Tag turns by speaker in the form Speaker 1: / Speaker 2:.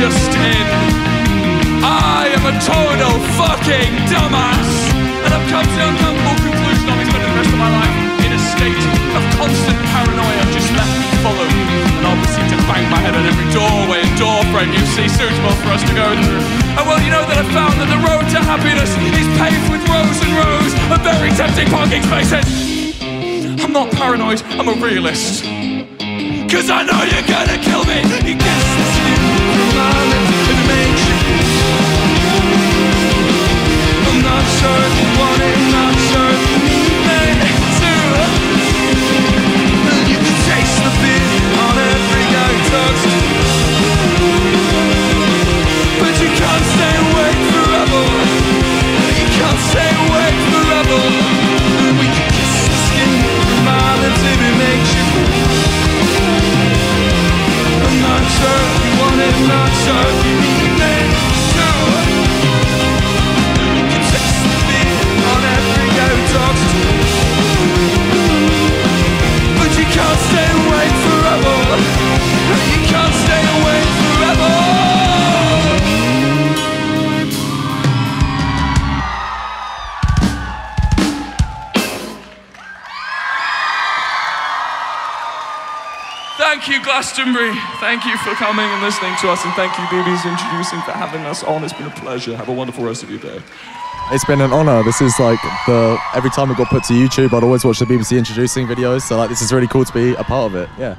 Speaker 1: just in. I am a total fucking dumbass, and I've come to the uncomfortable conclusion be spending the rest of my life in a state of constant paranoia. Just let me follow, and I'll proceed to bang my head on every doorway and door frame you see suitable for us to go through. And well, you know that I've found that the road to happiness is paved with rows and rows of very tempting parking spaces. I'm not paranoid, I'm a realist. Cause I know you're gonna kill me. You guess the Thank you, Glastonbury. Thank you for coming and listening to us, and thank you, BBC Introducing, for having us on. It's been a pleasure. Have a wonderful rest of your day.
Speaker 2: It's been an honor. This is like the every time it got put to YouTube, I'd always watch the BBC introducing videos. So like, this is really cool to be a part of it. Yeah.